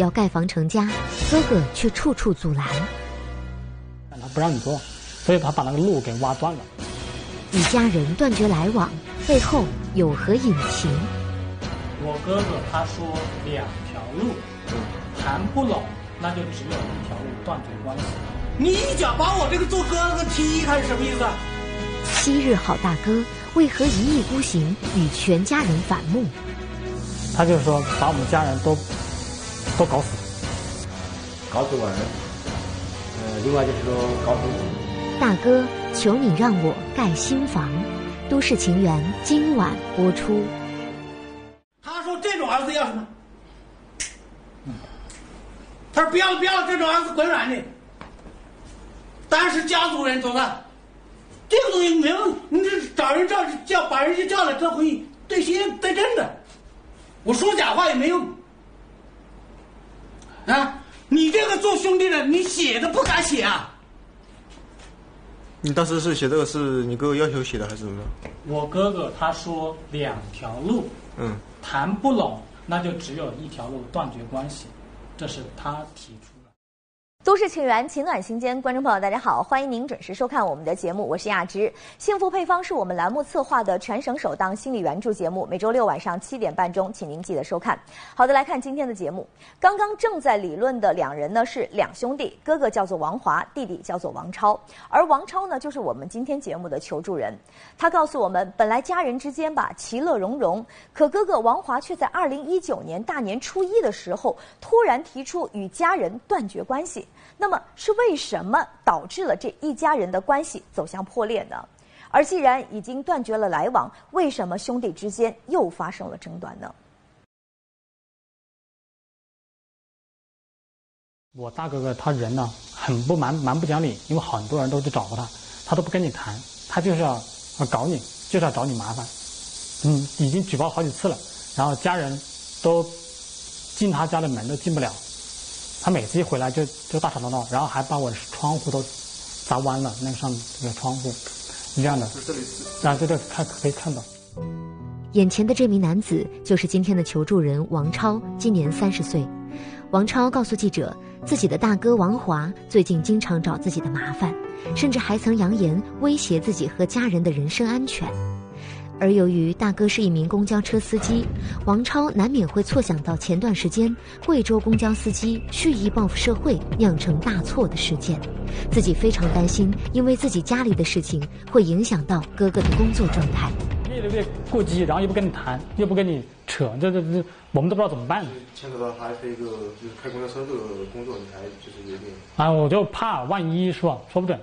要盖房成家，哥哥却处处阻拦。他不让你做，所以他把那个路给挖断了。与家人断绝来往，背后有何隐情？我哥哥他说两条路，谈不拢，那就只有一条路断绝关系。你一脚把我这个做哥哥踢开是什么意思？昔日好大哥为何一意孤行，与全家人反目？他就是说把我们家人都都搞死，搞死我人。呃，另外就是说搞死我。大哥，求你让我盖新房。都市情缘今晚播出。他说这种儿子要什么？他说不要不要这种儿子滚软的。但是家族人，总的，这个东西没有，你这找人叫叫把人家叫来这会对心对真的。我说假话也没用。啊，你这个做兄弟的，你写都不敢写啊？你当时是写这个是你哥哥要求写的还是怎么着？我哥哥他说两条路，嗯，谈不拢，那就只有一条路断绝关系，这是他提出。都市情缘，情暖心间，观众朋友，大家好，欢迎您准时收看我们的节目，我是亚芝。幸福配方是我们栏目策划的全省首档心理援助节目，每周六晚上七点半钟，请您记得收看。好的，来看今天的节目。刚刚正在理论的两人呢是两兄弟，哥哥叫做王华，弟弟叫做王超，而王超呢就是我们今天节目的求助人。他告诉我们，本来家人之间吧其乐融融，可哥哥王华却在二零一九年大年初一的时候突然提出与家人断绝关系。那么是为什么导致了这一家人的关系走向破裂呢？而既然已经断绝了来往，为什么兄弟之间又发生了争端呢？我大哥哥他人呢很不蛮蛮不讲理，因为很多人都去找过他，他都不跟你谈，他就是要搞你，就是要找你麻烦。嗯，已经举报好几次了，然后家人都进他家的门都进不了。他每次一回来就就大吵大闹，然后还把我窗户都砸弯了，那个上那个窗户，这样的。啊，对对，看可以看到。眼前的这名男子就是今天的求助人王超，今年三十岁。王超告诉记者，自己的大哥王华最近经常找自己的麻烦，甚至还曾扬言威胁自己和家人的人身安全。而由于大哥是一名公交车司机，王超难免会错想到前段时间贵州公交司机蓄意报复社会酿成大错的事件，自己非常担心，因为自己家里的事情会影响到哥哥的工作状态。越来越过激，然后又不跟你谈，又不跟你扯，这这这，我们都不知道怎么办。牵扯到他是一个就是开公交车这个工作，你还就是有点啊，我就怕万一是吧？说不准，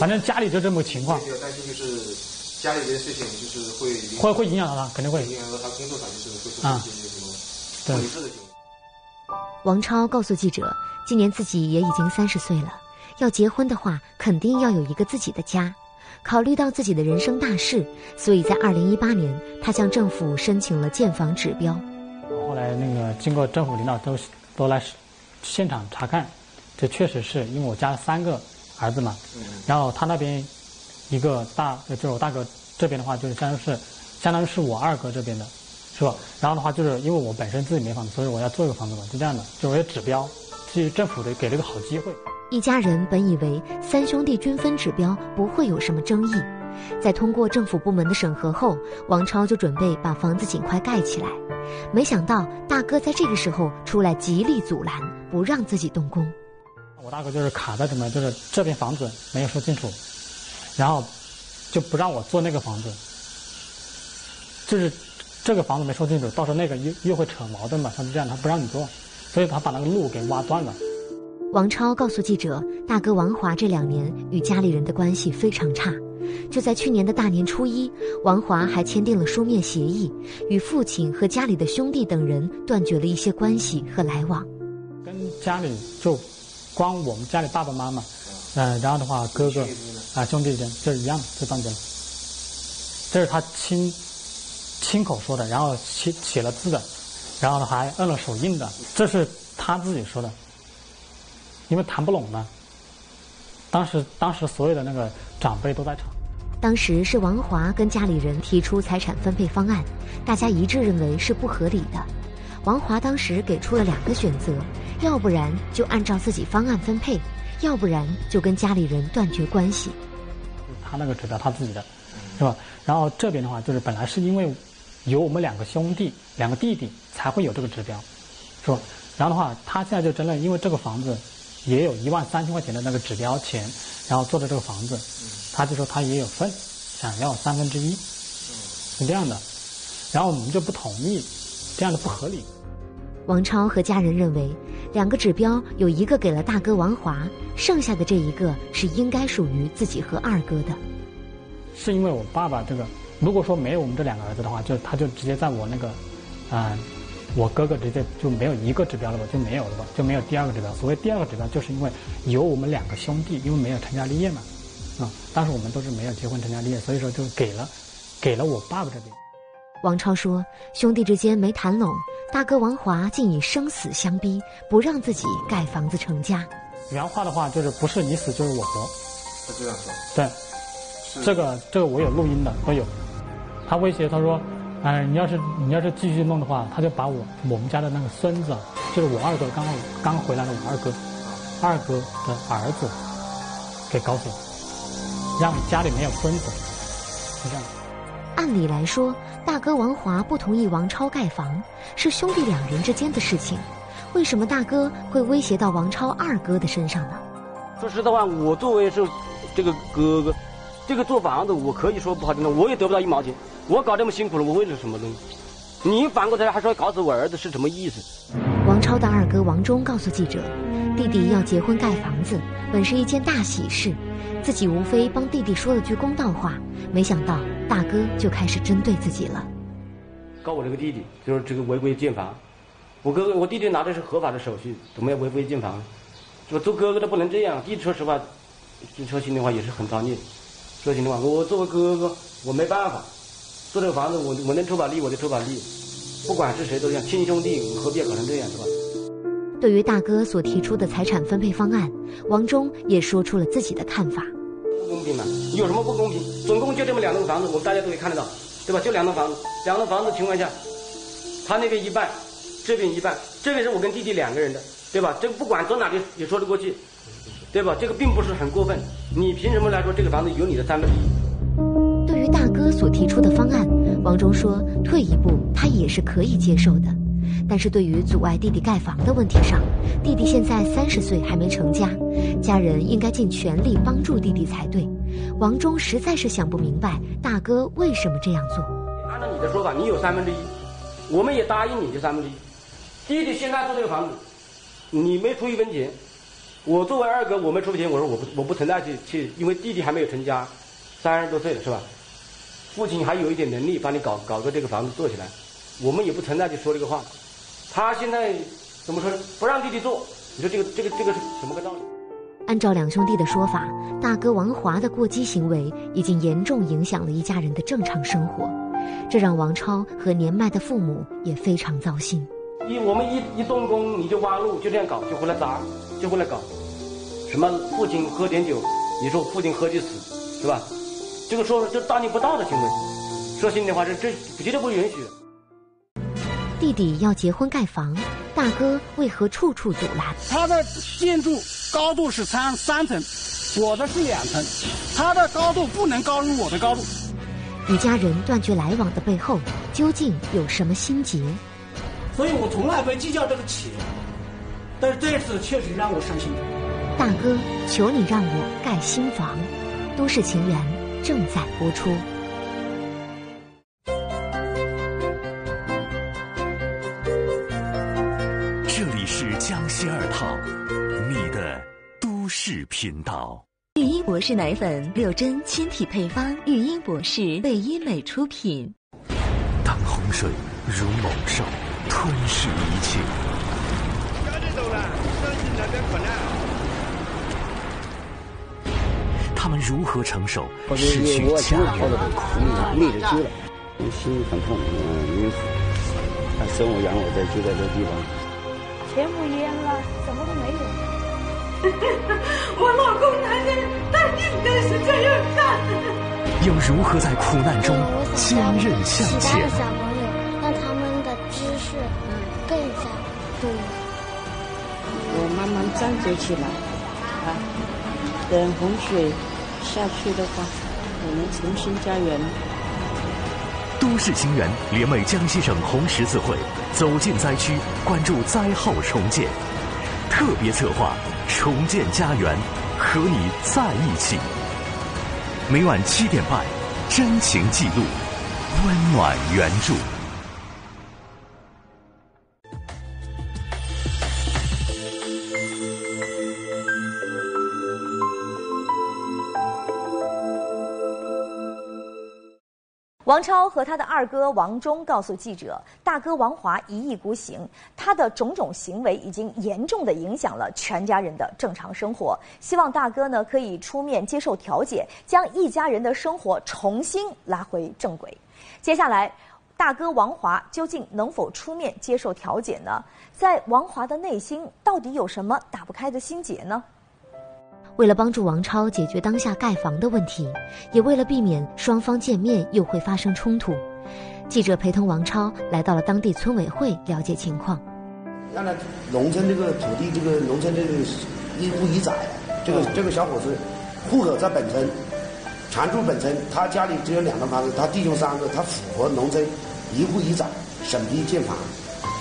反正家里就这么个情况。比较担心就是。家里这些事情就是会会会影响到他，肯定会影响到他工作上，就是会出现一些什么违事的行为。王超告诉记者，今年自己也已经三十岁了，要结婚的话，肯定要有一个自己的家。考虑到自己的人生大事，所以在二零一八年，他向政府申请了建房指标。后来那个经过政府领导都都来现场查看，这确实是因为我家三个儿子嘛，然后他那边。一个大就是我大哥这边的话，就是相当于是，相当于是我二哥这边的，是吧？然后的话，就是因为我本身自己没房子，所以我要做一个房子嘛，就这样的，就是有指标，其实政府的给了一个好机会。一家人本以为三兄弟均分指标不会有什么争议，在通过政府部门的审核后，王超就准备把房子尽快盖起来。没想到大哥在这个时候出来极力阻拦，不让自己动工。我大哥就是卡在什么，就是这边房子没有说清楚。然后就不让我做那个房子，就是这个房子没说清楚，到时候那个又又会扯矛盾嘛。他就这样，他不让你做，所以他把那个路给挖断了。王超告诉记者，大哥王华这两年与家里人的关系非常差。就在去年的大年初一，王华还签订了书面协议，与父亲和家里的兄弟等人断绝了一些关系和来往。跟家里就光我们家里爸爸妈妈，嗯，然后的话哥哥。啊，兄弟间就是一样，就断绝了。这是他亲亲口说的，然后写写了字的，然后还摁了手印的，这是他自己说的。因为谈不拢嘛，当时当时所有的那个长辈都在场。当时是王华跟家里人提出财产分配方案，大家一致认为是不合理的。王华当时给出了两个选择，要不然就按照自己方案分配，要不然就跟家里人断绝关系。他那个指标他自己的，是吧？然后这边的话，就是本来是因为有我们两个兄弟、两个弟弟才会有这个指标，是吧？然后的话，他现在就争论，因为这个房子也有一万三千块钱的那个指标钱，然后做的这个房子，他就说他也有份，想要三分之一，是这样的。然后我们就不同意，这样的不合理。王超和家人认为，两个指标有一个给了大哥王华，剩下的这一个是应该属于自己和二哥的。是因为我爸爸这个，如果说没有我们这两个儿子的话，就他就直接在我那个，嗯，我哥哥直接就没有一个指标了吧，就没有了吧，就没有第二个指标。所谓第二个指标，就是因为有我们两个兄弟，因为没有成家立业嘛，啊，当时我们都是没有结婚成家立业，所以说就给了，给了我爸爸这边。王超说，兄弟之间没谈拢，大哥王华竟以生死相逼，不让自己盖房子成家。原话的话就是不是你死就是我活，他这样说。对。这个这个我有录音的都有，他威胁他说，哎，你要是你要是继续弄的话，他就把我我们家的那个孙子，就是我二哥刚刚回来的我二哥，二哥的儿子，给搞死了，让家里没有孙子，是这样。按理来说，大哥王华不同意王超盖房，是兄弟两人之间的事情，为什么大哥会威胁到王超二哥的身上呢？说实在话，我作为是这个哥哥。这个做房子，我可以说不好听的，我也得不到一毛钱。我搞这么辛苦了，我为了什么东西？你反过头来还说搞死我儿子是什么意思？王超的二哥王忠告诉记者，弟弟要结婚盖房子，本是一件大喜事，自己无非帮弟弟说了句公道话，没想到大哥就开始针对自己了。告我这个弟弟就是这个违规建房，我哥哥我弟弟拿的是合法的手续，怎么要违规建房？我做哥哥的不能这样，弟弟说实话，说心里话也是很造孽。说心里话，我作为哥哥，我没办法做这个房子，我我能出把力我就出把力，不管是谁都一样，亲兄弟何必要搞成这样，是吧？对于大哥所提出的财产分配方案，王忠也说出了自己的看法。不公平嘛？有什么不公平？总共就这么两栋房子，我们大家都可以看得到，对吧？就两栋房子，两栋房子情况下，他那边一半，这边一半，这边是我跟弟弟两个人的，对吧？这个不管走哪里也说得过去。对吧？这个并不是很过分。你凭什么来说这个房子有你的三分之一？对于大哥所提出的方案，王忠说退一步他也是可以接受的。但是对于阻碍弟弟盖房的问题上，弟弟现在三十岁还没成家，家人应该尽全力帮助弟弟才对。王忠实在是想不明白大哥为什么这样做。按照你的说法，你有三分之一，我们也答应你这三分之一。弟弟现在住这个房子，你没出一分钱。我作为二哥，我没出钱，我说我不我不存在去去，因为弟弟还没有成家，三十多岁了是吧？父亲还有一点能力帮你搞搞个这个房子做起来，我们也不存在去说这个话。他现在怎么说？不让弟弟做，你说这个这个这个是什么个道理？按照两兄弟的说法，大哥王华的过激行为已经严重影响了一家人的正常生活，这让王超和年迈的父母也非常糟心。一我们一一动工你就挖路，就这样搞，就回来砸，就回来搞。什么父亲喝点酒，你说父亲喝就死，是吧？这个说这大逆不道的行为。说心里话，这这绝对不允许。弟弟要结婚盖房，大哥为何处处阻拦？他的建筑高度是三三层，我的是两层，他的高度不能高于我的高度。与家人断绝来往的背后，究竟有什么心结？所以我从来不计较这个钱，但是这次确实让我伤心。大哥，求你让我盖新房，《都市情缘》正在播出。这里是江西二套，你的都市频道。育婴博士奶粉，六针亲体配方，育婴博士为医美出品。当洪水如猛兽。吞噬一切。他们如何承受失去家人的苦？累着急了，心很痛。嗯，因为，他生我养我，在就在这地方。全部淹了，什么都没有。我老公男人，他应该是这样干。又如何在苦难中坚韧向前？振作起来啊！等洪水下去的话，我们重新家园。都市情缘联袂江西省红十字会，走进灾区，关注灾后重建，特别策划重建家园，和你在一起。每晚七点半，真情记录，温暖援助。王超和他的二哥王忠告诉记者，大哥王华一意孤行，他的种种行为已经严重的影响了全家人的正常生活。希望大哥呢可以出面接受调解，将一家人的生活重新拉回正轨。接下来，大哥王华究竟能否出面接受调解呢？在王华的内心到底有什么打不开的心结呢？为了帮助王超解决当下盖房的问题，也为了避免双方见面又会发生冲突，记者陪同王超来到了当地村委会了解情况。让他农村这个土地，这个农村这个一户一宅，这个这个小伙子户口在本村，常住本村，他家里只有两套房子，他弟兄三个，他符合农村一户一宅审批建房。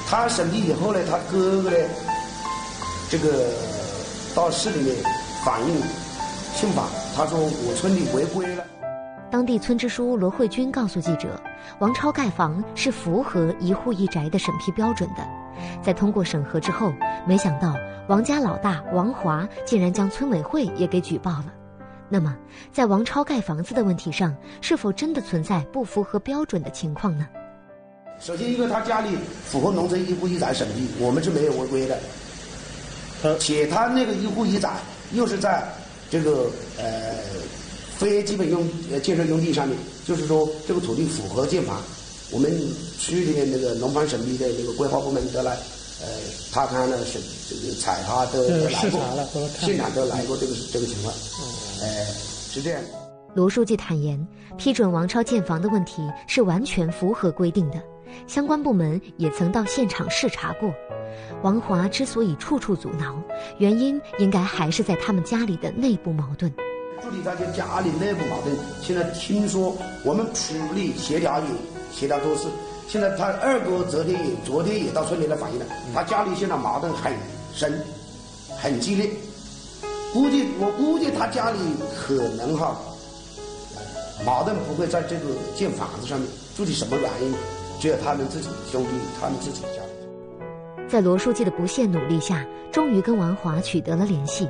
他审批以后呢，他哥哥呢，这个到市里面。反映信访，他说我村里违规了。当地村支书罗慧君告诉记者，王超盖房是符合一户一宅的审批标准的。在通过审核之后，没想到王家老大王华竟然将村委会也给举报了。那么，在王超盖房子的问题上，是否真的存在不符合标准的情况呢？首先，一个他家里符合农村一户一宅审批，我们是没有违规的。且他那个一户一宅。又是在这个呃非基本用呃建设用地上面，就是说这个土地符合建房，我们区里面那个农房审批的那个规划部门都来呃踏勘了审这个采踏都都来过，现场都来过这个这个情况，呃是这样。罗书记坦言，批准王超建房的问题是完全符合规定的，相关部门也曾到现场视察过。王华之所以处处阻挠，原因应该还是在他们家里的内部矛盾。具体他就家里内部矛盾，现在听说我们处理协调也协调多次。现在他二哥昨天也昨天也到村里来反映了，他家里现在矛盾很深，很激烈。估计我估计他家里可能哈，矛盾不会在这个建房子上面。具体什么原因，只有他们自己兄弟，他们自己家。在罗书记的不懈努力下，终于跟王华取得了联系。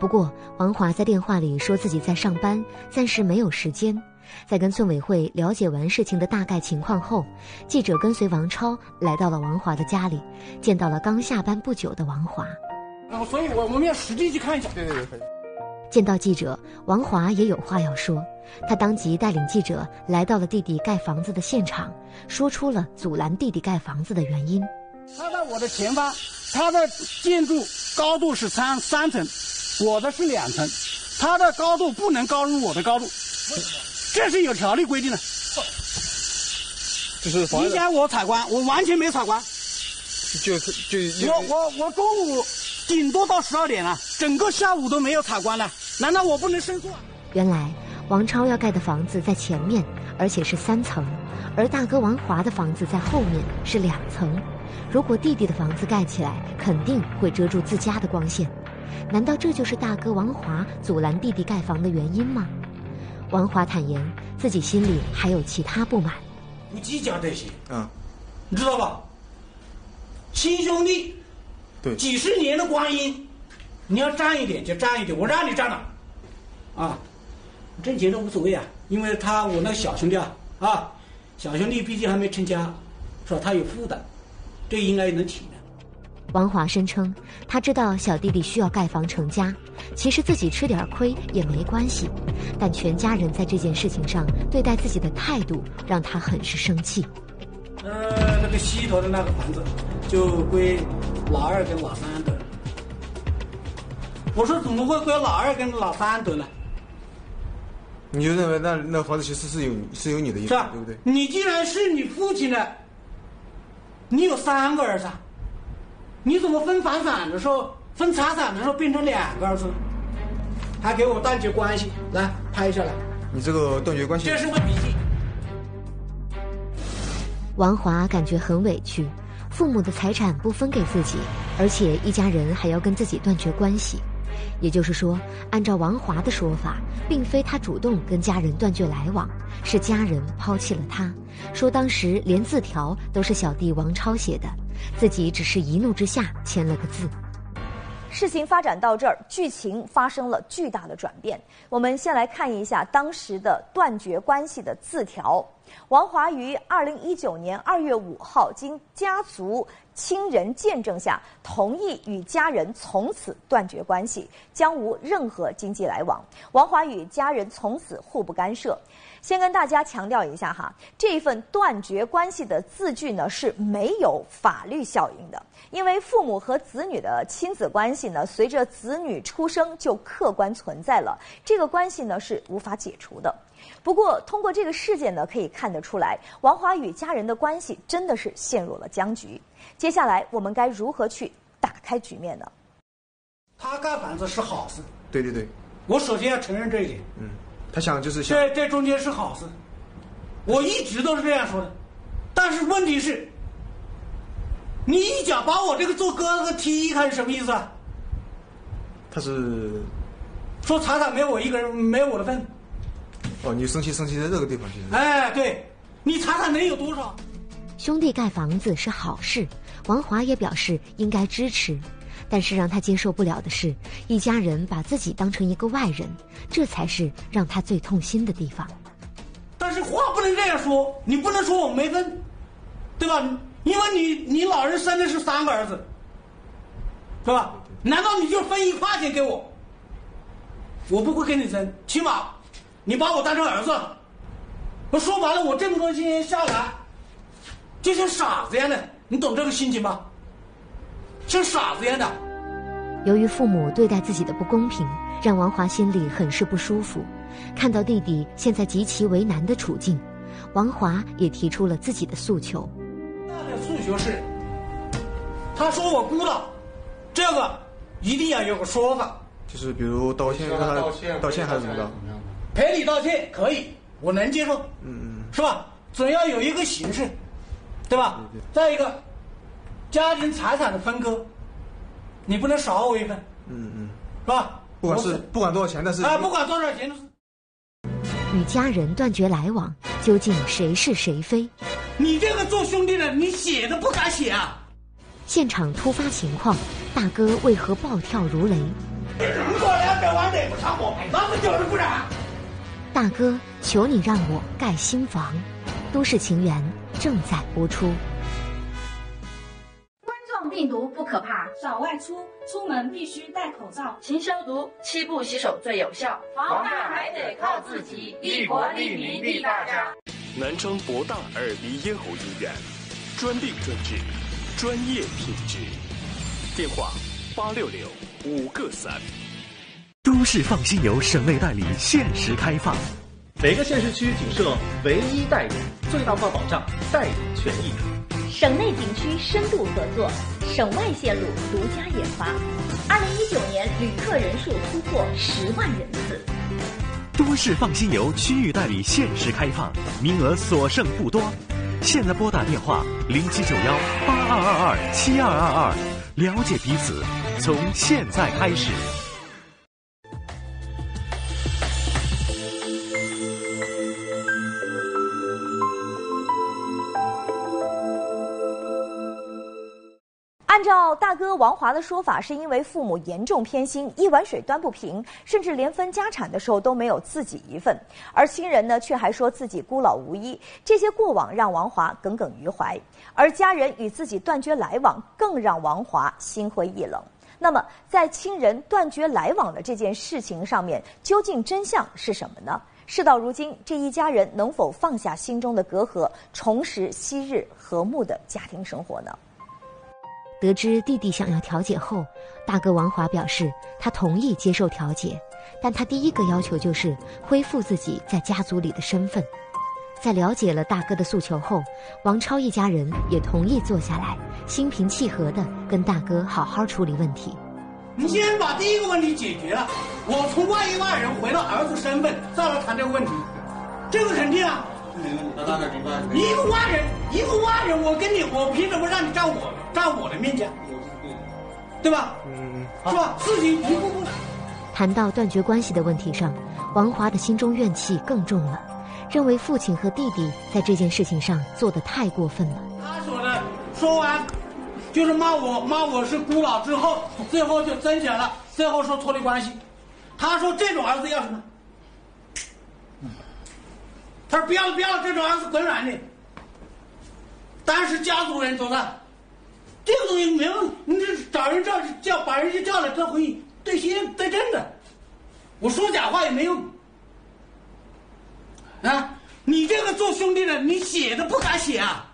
不过，王华在电话里说自己在上班，暂时没有时间。在跟村委会了解完事情的大概情况后，记者跟随王超来到了王华的家里，见到了刚下班不久的王华。啊，所以我我们要实地去看一下。对对对。见到记者，王华也有话要说。他当即带领记者来到了弟弟盖房子的现场，说出了阻拦弟弟盖房子的原因。他在我的前方，他的建筑高度是三三层，我的是两层，他的高度不能高于我的高度，这是有条例规定的。就是影响我采光，我完全没采光。就就我我我中午顶多到十二点了，整个下午都没有采光了，难道我不能申诉？原来王超要盖的房子在前面，而且是三层，而大哥王华的房子在后面是两层。如果弟弟的房子盖起来，肯定会遮住自家的光线。难道这就是大哥王华阻拦弟弟盖房的原因吗？王华坦言，自己心里还有其他不满。不计较这些，嗯，你知道吧？亲兄弟，对，几十年的光阴，你要占一点就占一点，我让你占了，啊，挣钱都无所谓啊，因为他我那小兄弟啊，啊，小兄弟毕竟还没成家，是吧？他有负担。这应该能体谅。王华声称，他知道小弟弟需要盖房成家，其实自己吃点亏也没关系，但全家人在这件事情上对待自己的态度让他很是生气。呃，那个西头的那个房子就归老二跟老三的。我说怎么会归老二跟老三得了？你就认为那那房子其实是有是有你的意思，对不对？你既然是你父亲的。你有三个儿子，你怎么分房产的时候分财产的时候变成两个儿子，还给我断绝关系，来拍下来。你这个断绝关系，这是我笔记。王华感觉很委屈，父母的财产不分给自己，而且一家人还要跟自己断绝关系。也就是说，按照王华的说法，并非他主动跟家人断绝来往，是家人抛弃了他。说当时连字条都是小弟王超写的，自己只是一怒之下签了个字。事情发展到这儿，剧情发生了巨大的转变。我们先来看一下当时的断绝关系的字条。王华于二零一九年二月五号，经家族亲人见证下，同意与家人从此断绝关系，将无任何经济来往。王华与家人从此互不干涉。先跟大家强调一下哈，这份断绝关系的字据呢是没有法律效应的，因为父母和子女的亲子关系呢，随着子女出生就客观存在了，这个关系呢是无法解除的。不过，通过这个事件呢，可以看得出来，王华与家人的关系真的是陷入了僵局。接下来，我们该如何去打开局面呢？他盖房子是好事，对对对，我首先要承认这一点。嗯，他想就是想，这这中间是好事，我一直都是这样说的。但是问题是，你一脚把我这个做哥哥踢开是什么意思啊？他是说财产没有我一个人，没有我的份。哦，你生气生气在这个地方，其实。哎，对，你财产能有多少？兄弟盖房子是好事，王华也表示应该支持，但是让他接受不了的是，一家人把自己当成一个外人，这才是让他最痛心的地方。但是话不能这样说，你不能说我没分，对吧？因为你你老人生的是三个儿子，对吧？难道你就分一块钱给我？我不会跟你争，起码你把我当成儿子。我说白了，我这么多年下来，就像傻子一样的，你懂这个心情吗？像傻子一样的。由于父母对待自己的不公平，让王华心里很是不舒服。看到弟弟现在极其为难的处境，王华也提出了自己的诉求。他的诉求是，他说我姑了，这个一定要有个说法。就是比如道歉，让他道歉还是怎么着？赔礼道歉可以，我能接受。嗯嗯，是吧？总要有一个形式，对吧？再一个，家庭财产的分割，你不能少我一份。嗯嗯，是吧？不管是不管多少钱，但是啊，不管多少钱都是。与家人断绝来往，究竟谁是谁非？你这个做兄弟的，你写都不敢写啊！现场突发情况，大哥为何暴跳如雷？如果两百万得不偿我，那不就是不然？大哥，求你让我盖新房。都市情缘正在播出。可怕，少外出，出门必须戴口罩，勤消毒，七步洗手最有效。防范还得靠自己，利国利民利大家。南昌博大耳鼻咽喉医院，专病专治，专业品质。电话：八六六五个三。都市放心游省内代理限时开放，每个县市区仅设唯一代理，最大化保障代理权益。省内景区深度合作，省外线路独家研发。二零一九年旅客人数突破十万人次。都市放心游区域代理限时开放，名额所剩不多。现在拨打电话零七九幺八二二二七二二二，了解彼此，从现在开始。大哥王华的说法，是因为父母严重偏心，一碗水端不平，甚至连分家产的时候都没有自己一份，而亲人呢却还说自己孤老无依，这些过往让王华耿耿于怀，而家人与自己断绝来往，更让王华心灰意冷。那么，在亲人断绝来往的这件事情上面，究竟真相是什么呢？事到如今，这一家人能否放下心中的隔阂，重拾昔日和睦的家庭生活呢？得知弟弟想要调解后，大哥王华表示他同意接受调解，但他第一个要求就是恢复自己在家族里的身份。在了解了大哥的诉求后，王超一家人也同意坐下来，心平气和地跟大哥好好处理问题。你先把第一个问题解决了。我从外一外人回到儿子身份，再来谈这个问题，这个肯定啊。你一个外人，一个外人，我跟你，我凭什么让你站我站我的面前？对吧？嗯，是吧？事情一步步。谈到断绝关系的问题上，王华的心中怨气更重了，认为父亲和弟弟在这件事情上做的太过分了。他说的说完，就是骂我骂我是孤老之后，最后就增减了，最后说脱离关系。他说这种儿子要什么？他说不要不要这种儿子滚远的。但是家族人说的，这个东西没有，你这找人叫叫把人家叫来这回对心对真的，我说假话也没用。啊，你这个做兄弟的，你写的不敢写啊？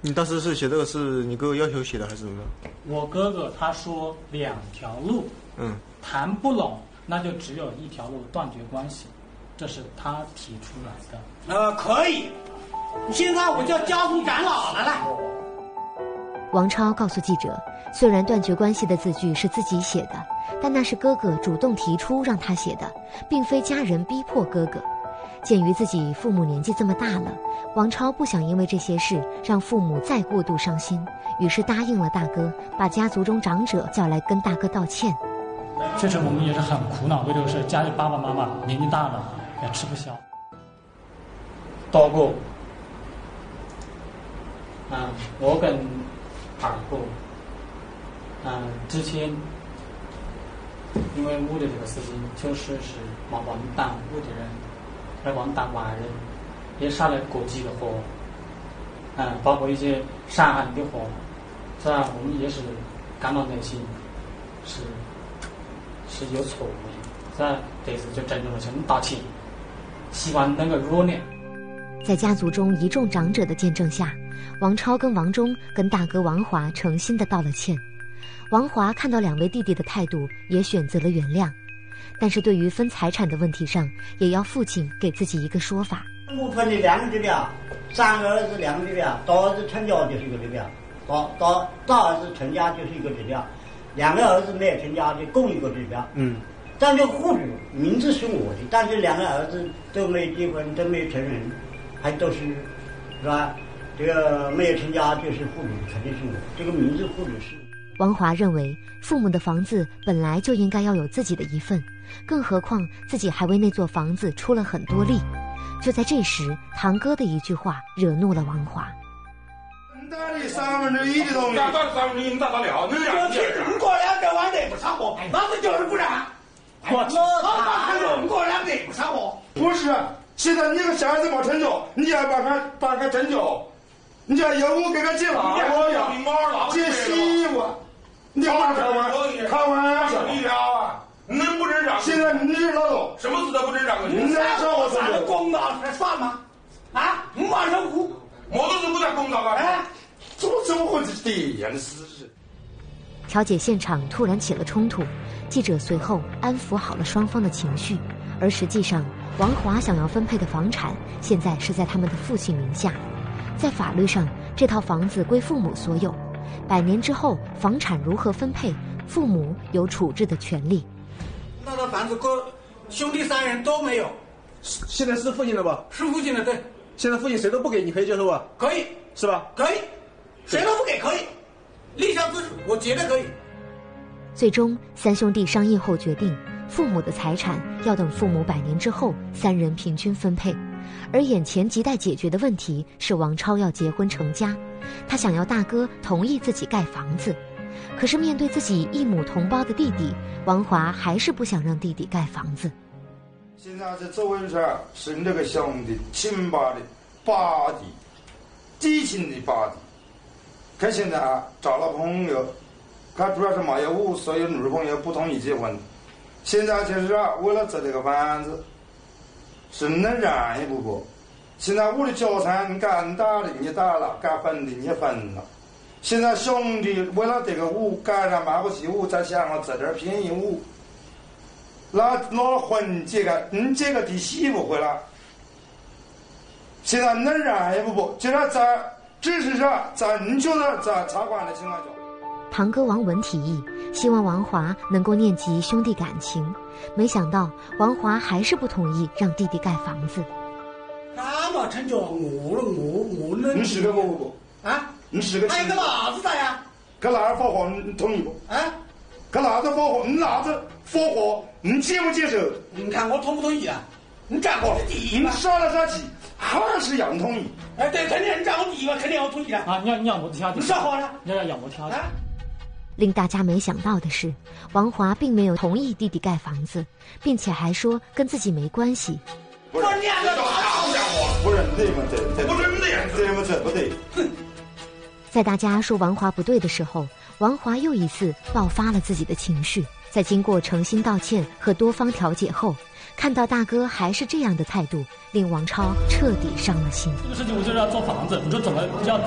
你当时是写这个是你哥哥要求写的还是怎么着？我哥哥他说两条路，嗯，谈不拢，那就只有一条路断绝关系，这是他提出来的。呃，可以。现在我叫交通长老来了。王超告诉记者，虽然断绝关系的字句是自己写的，但那是哥哥主动提出让他写的，并非家人逼迫哥哥。鉴于自己父母年纪这么大了，王超不想因为这些事让父母再过度伤心，于是答应了大哥，把家族中长者叫来跟大哥道歉。确实，我们也是很苦恼，为这个事，家里爸爸妈妈年纪大了，也吃不消。道过。嗯，我跟二哥，嗯，之前因为我的这个事情，确实是没忘当我的人，而忘当外人，也少了过几个河，嗯，包括一些伤害你的活，是吧？我们也是感到内心是是有错误的，是吧？这次就郑重的向你道歉，希望能够原谅。在家族中一众长者的见证下。王超跟王忠跟大哥王华诚心的道了歉，王华看到两位弟弟的态度，也选择了原谅，但是对于分财产的问题上，也要父亲给自己一个说法。我分的两个指标，三个儿子两个指标，大儿子成家就是一个指标，大大大儿子成家就是一个指标，两个儿子没有成家就共一个指标。嗯，这就户主名字是我的，但是两个儿子都没结婚，都没成人，还都是，是吧？这个没有成家就是户主，肯定是我。这个名字户主是。王华认为，父母的房子本来就应该要有自己的一份，更何况自己还为那座房子出了很多力。就在这时，堂哥的一句话惹怒了王华。你打的三分之一的东西，三分之一，你打他俩，你俩凭什么过两百万内不上火？老子就是不让。我他妈看着过两个不上火。不是，现在你个小孩子没成就，你要把他把他成就。你叫有我给他接娃娃呀，接西瓜，你开玩开玩笑，你啊，能不能让？现在你是老多，什么事都不能让个。你在说我咱公道是算吗？啊，你马上哭，我都是不在公道啊！哎，怎么怎么会是这样的事情？调解现场突然起了冲突，记者随后安抚好了双方的情绪，而实际上，王华想要分配的房产，现在是在他们的父亲名下。在法律上，这套房子归父母所有，百年之后房产如何分配，父母有处置的权利。那套房子哥兄弟三人都没有，现在是父亲的吧？是父亲的，对。现在父亲谁都不给，你可以接受吧？可以，是吧？可以，谁都不给可以，立下自我绝对可以。最终，三兄弟商议后决定，父母的财产要等父母百年之后，三人平均分配。而眼前亟待解决的问题是王超要结婚成家，他想要大哥同意自己盖房子，可是面对自己一母同胞的弟弟，王华还是不想让弟弟盖房子。现在这周文山是那个兄弟亲爸的爸弟，激情的爸的。他现在找了朋友，他主要是没有我所有女朋友不同意结婚，现在就是说为了做这个房子。是能让一步不？现在我的家产你该打的你打了，该分的你分了。现在兄弟为了这个屋，赶上买不起屋，才想了这点便宜屋。那拿婚结个，你结个弟媳妇回来。现在能让一步不？就在在，只是说在你觉得在差馆的情况下。堂哥王文提议，希望王华能够念及兄弟感情，没想到王华还是不同意让弟弟盖房子。那么成就我了，我我能。你是个我不？啊？你是个？还有个哪子在呀？跟哪儿发火你同意不？啊？跟哪子发火？你哪子发火？你接不接受？你看我同不同意啊？你占我的地你杀来杀去，好像是要同意。哎，对，肯定你占我地嘛，肯定要同意啊。啊，你要你要我挑你说好了，你要要我挑。令大家没想到的是，王华并没有同意弟弟盖房子，并且还说跟自己没关系。在大家说王华不对的时候，王华又一次爆发了自己的情绪。在经过诚心道歉和多方调解后，看到大哥还是这样的态度，令王超彻底伤了心。这个事情我就是要做房子，你说怎么要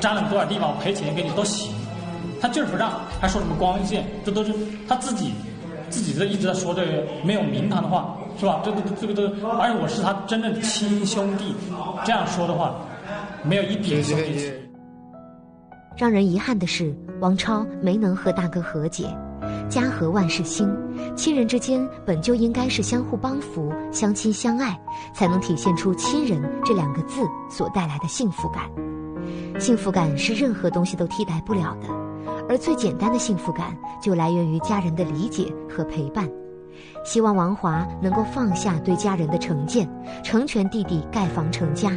占了多少地方，我赔钱给你都行。他就是不让，还说什么光线，这都是他自己自己在一直在说这个没有名堂的话，是吧？这都这个都，而且我是他真正亲兄弟，这样说的话，没有一点兄弟情。让人遗憾的是，王超没能和大哥和解。家和万事兴，亲人之间本就应该是相互帮扶、相亲相爱，才能体现出“亲人”这两个字所带来的幸福感。幸福感是任何东西都替代不了的，而最简单的幸福感就来源于家人的理解和陪伴。希望王华能够放下对家人的成见，成全弟弟盖房成家。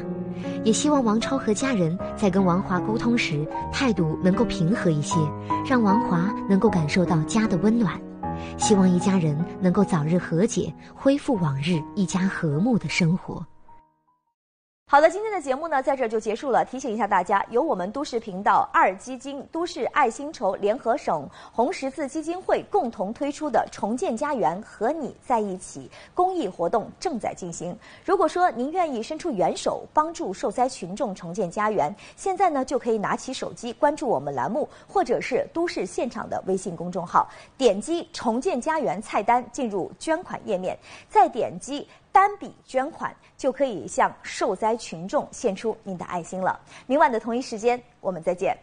也希望王超和家人在跟王华沟通时态度能够平和一些，让王华能够感受到家的温暖。希望一家人能够早日和解，恢复往日一家和睦的生活。好的，今天的节目呢，在这就结束了。提醒一下大家，由我们都市频道二基金、都市爱心筹联合省红十字基金会共同推出的“重建家园，和你在一起”公益活动正在进行。如果说您愿意伸出援手，帮助受灾群众重建家园，现在呢就可以拿起手机关注我们栏目，或者是都市现场的微信公众号，点击“重建家园”菜单，进入捐款页面，再点击。单笔捐款就可以向受灾群众献出您的爱心了。明晚的同一时间，我们再见。